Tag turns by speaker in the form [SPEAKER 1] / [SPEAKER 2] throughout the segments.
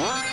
[SPEAKER 1] What?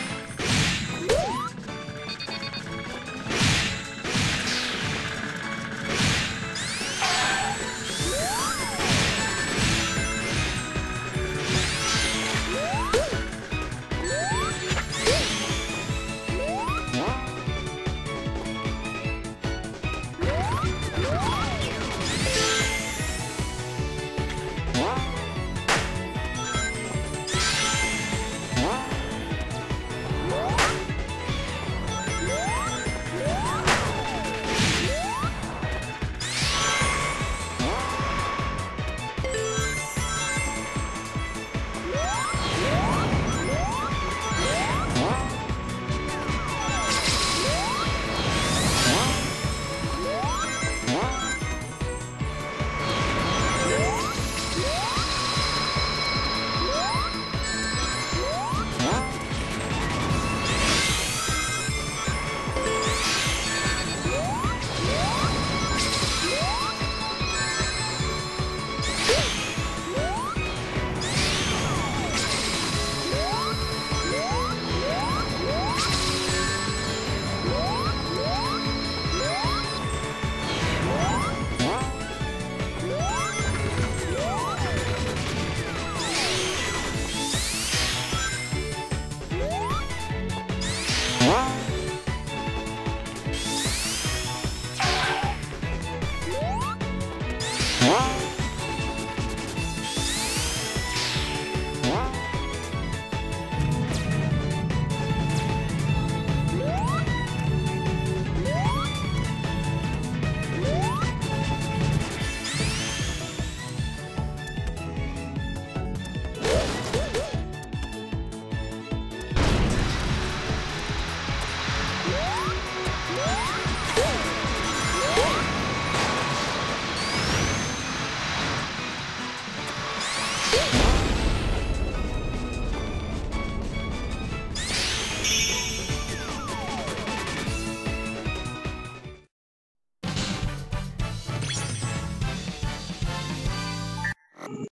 [SPEAKER 1] What?